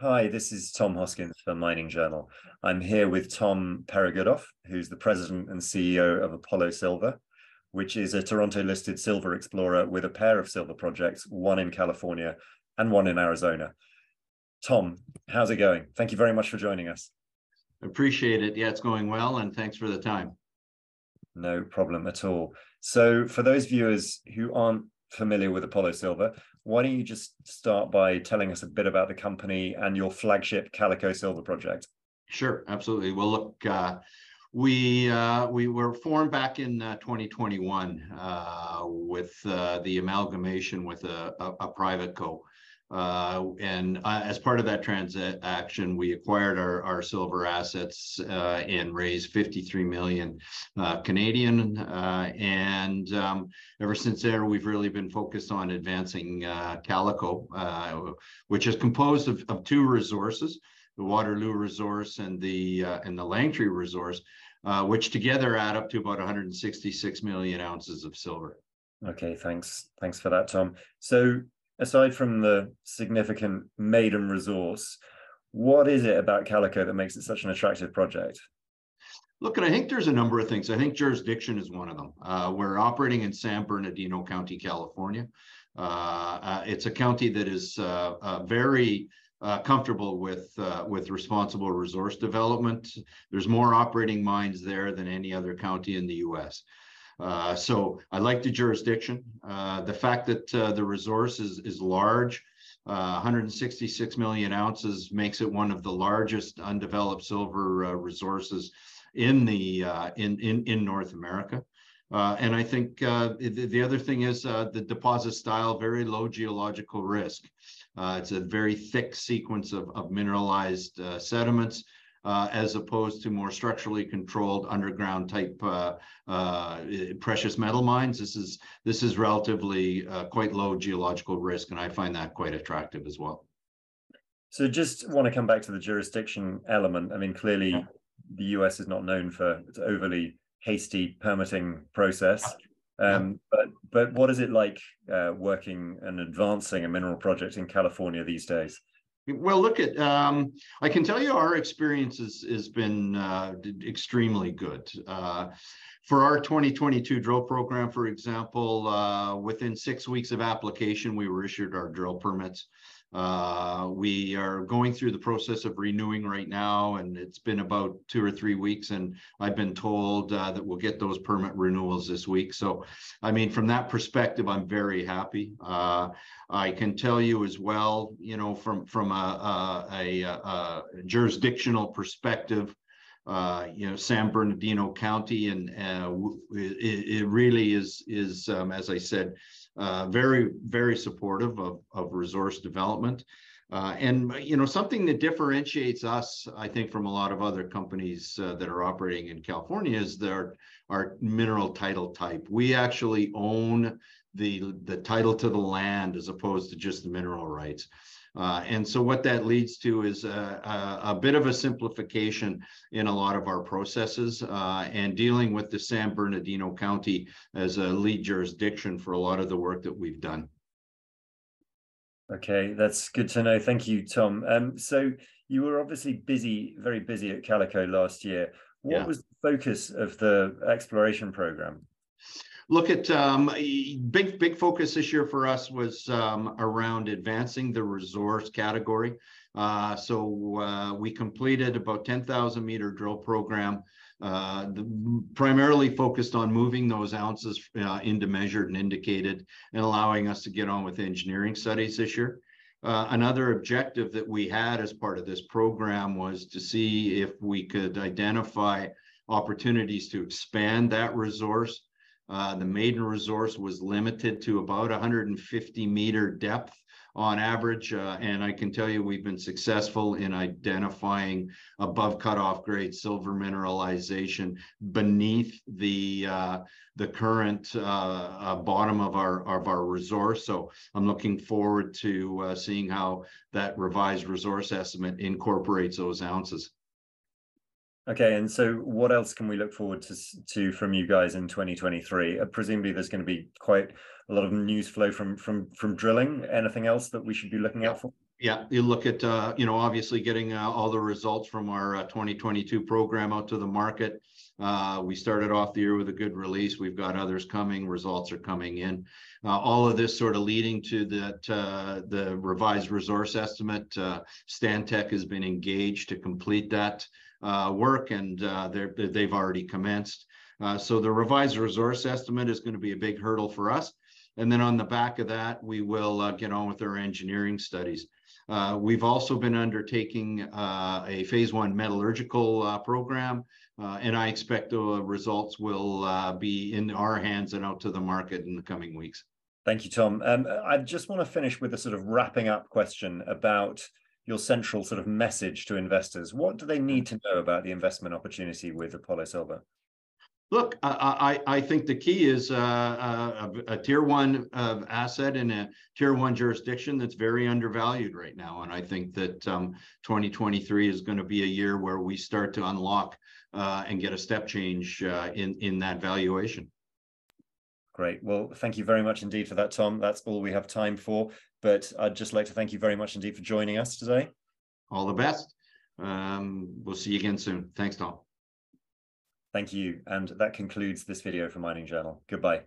Hi, this is Tom Hoskins for Mining Journal. I'm here with Tom Peregoodoff, who's the president and CEO of Apollo Silver, which is a Toronto listed silver explorer with a pair of silver projects, one in California and one in Arizona. Tom, how's it going? Thank you very much for joining us. Appreciate it. Yeah, it's going well, and thanks for the time. No problem at all. So, for those viewers who aren't familiar with Apollo Silver, why don't you just start by telling us a bit about the company and your flagship Calico Silver project? Sure, absolutely. Well, look, uh, we uh, we were formed back in uh, 2021 uh, with uh, the amalgamation with a, a, a private co. Uh, and uh, as part of that transaction, we acquired our, our silver assets uh, and raised 53 million uh, Canadian. Uh, and um, ever since there, we've really been focused on advancing uh, Calico, which is composed of, of two resources, the Waterloo resource and the and the Langtree resource, which together add up to about 166 million ounces of silver. Okay, thanks. Thanks for that, Tom. So aside from the significant maiden resource, what is it about Calico that makes it such an attractive project? Look, and I think there's a number of things. I think jurisdiction is one of them. Uh, we're operating in San Bernardino County, California. Uh, uh, it's a county that is uh, uh, very uh, comfortable with with responsible resource development. There's more operating mines there than any other county in the U.S. Uh, so I like the jurisdiction. Uh, the fact that uh, the resource is, is large, uh, 166 million ounces makes it one of the largest undeveloped silver uh, resources in the in, in in North America. and I think the, the, other thing is the deposit style, very low geological risk. it's a very thick sequence of, of mineralized sediments uh, as opposed to more structurally controlled underground type uh, uh, precious metal mines. This is this is relatively uh, quite low geological risk, and I find that quite attractive as well. So, just want to come back to the jurisdiction element. I mean, clearly, yeah. the US is not known for its overly hasty permitting process. Um. But but what is it like uh, working and advancing a mineral project in California these days? Well, look at, um, I can tell you our experience has, has been uh, extremely good. Uh, for our 2022 drill program, for example, uh, within six weeks of application, we were issued our drill permits. Uh, we are going through the process of renewing right now, and it's been about two or three weeks, and I've been told uh, that we'll get those permit renewals this week. So, I mean, from that perspective, I'm very happy. Uh, I can tell you as well, you know, from from a, a, a, a jurisdictional perspective, uh, you know, San Bernardino County, and uh, it, it, really is is um, as I said, uh, very, very supportive of, of resource development. Uh, and you know something that differentiates us, I think, from a lot of other companies uh, that are operating in California is their our mineral title type. We actually own the the title to the land as opposed to just the mineral rights. Uh, and so what that leads to is a, a, a, bit of a simplification in a lot of our processes uh, and dealing with the San Bernardino County as a lead jurisdiction for a lot of the work that we've done. Okay, that's good to know. Thank you, Tom. Um, so you were obviously busy, very busy at Calico last year. What yeah. was the focus of the exploration program? Look at um, big big focus this year for us was um, around advancing the resource category. Uh, so uh, we completed about 10,000 meter drill program, uh, the, primarily focused on moving those ounces uh, into measured and indicated and allowing us to get on with engineering studies this year. Uh, another objective that we had as part of this program was to see if we could identify opportunities to expand that resource uh, the maiden resource was limited to about 150 meter depth on average. Uh, and I can tell you we've been successful in identifying above cutoff grade silver mineralization beneath the uh, the current uh, uh, bottom of our of our resource. So I'm looking forward to uh, seeing how that revised resource estimate incorporates those ounces. Okay, and so what else can we look forward to to from you guys in 2023? Uh, presumably, there's going to be quite a lot of news flow from from from drilling. Anything else that we should be looking out for? Yeah, you look at, uh, you know, obviously getting uh, all the results from our uh, 2022 program out to the market. Uh, we started off the year with a good release. We've got others coming. Results are coming in. Uh, all of this sort of leading to that the revised resource estimate. Uh, Stantec has been engaged to complete that uh, work, and they've already commenced. So the revised resource estimate is going to be a big hurdle for us. And then on the back of that, we will uh, get on with our engineering studies. Uh, we've also been undertaking uh, a phase one metallurgical uh, program, uh, and I expect the results will uh, be in our hands and out to the market in the coming weeks. Thank you, Tom. Um, I just want to finish with a sort of wrapping up question about your central sort of message to investors. What do they need to know about the investment opportunity with Apollo Silver? Look, I, I, I think the key is uh, uh, a, a tier one uh, asset in a tier one jurisdiction that's very undervalued right now. And I think that um, 2023 is going to be a year where we start to unlock uh, and get a step change uh, in, in that valuation. Great. Well, thank you very much indeed for that, Tom. That's all we have time for. But I'd just like to thank you very much indeed for joining us today. All the best. Um, we'll see you again soon. Thanks, Tom. Thank you. And that concludes this video from Mining Journal. Goodbye.